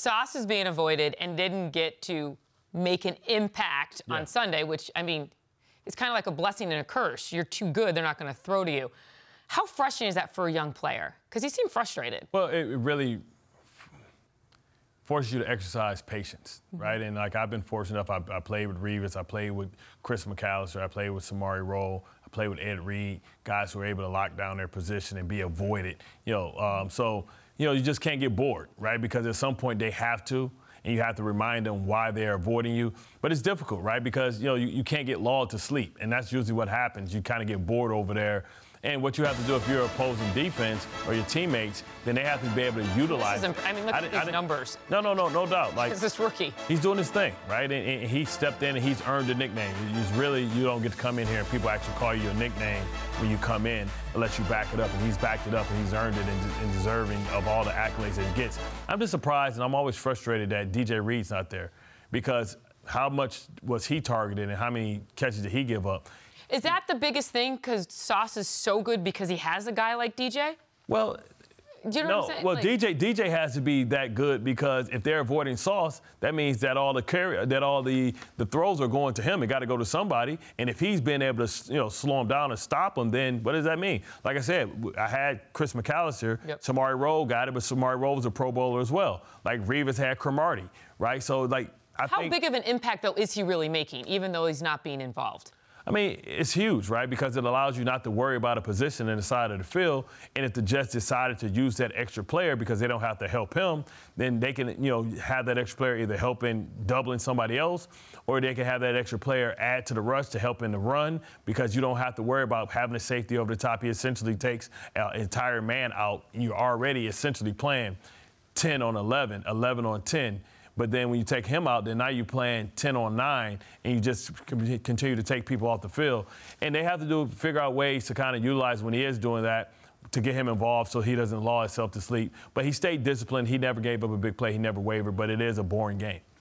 Sauce is being avoided and didn't get to make an impact Yeah. on Sunday, which, I mean, it's kind of like a blessing and a curse. You're too good, they're not going to throw to you. How frustrating is that for a young player? Because he seemed frustrated. Well, it really forces you to exercise patience, right? And like I've been fortunate enough, I, I played with Revis, I played with Chris McAlister, I played with Samari Rolle, I played with Ed Reed, guys who are able to lock down their position and be avoided. You know, um, so you know you just can't get bored, right? Because at some point they have to. And you have to remind them why they're avoiding you. But it's difficult, right? Because you know you, you can't get lulled to sleep. And that's usually what happens. You kind of get bored over there. And what you have to do if you're opposing defense or your teammates, then they have to be able to utilize. Imp- I mean, look at these numbers. No, no, no, no doubt. Like Is this rookie? he's doing his thing, right? And, and he stepped in and he's earned a nickname. It's really you don't get to come in here and people actually call you a nickname when you come in unless you back it up. And he's backed it up and he's earned it and, and deserving of all the accolades that he gets. I'm just surprised and I'm always frustrated that DJ Reed's not there because how much was he targeted and how many catches did he give up? Is that the biggest thing? Because Sauce is so good because he has a guy like DJ? Well, Do you know no, what I'm saying? well, Like- DJ DJ has to be that good because if they're avoiding Sauce, that means that all the carry, that all the the throws are going to him. It got to go to somebody. And if he's been able to you know slow him down and stop him, then what does that mean? Like I said, I had Chris McAlister, Yep. Samari Rolle got it, but Samari Rolle was a Pro Bowler as well. Like Revis had Cromartie, right? So like I How think big of an impact, though, is he really making, even though he's not being involved? I mean, it's huge, right? Because it allows you not to worry about a position in the side of the field. And if the Jets decided to use that extra player because they don't have to help him, then they can, you know, have that extra player either helping doubling somebody else, or they can have that extra player add to the rush to help in the run because you don't have to worry about having a safety over the top. He essentially takes an entire man out. You're already essentially playing 10 on 11, 11 on 10. But then when you take him out, then now you're playing 10 on 9, and you just continue to take people off the field. And they have to do figure out ways to kind of utilize when he is doing that to get him involved so he doesn't lull himself to sleep. But he stayed disciplined. He never gave up a big play. He never wavered. But it is a boring game.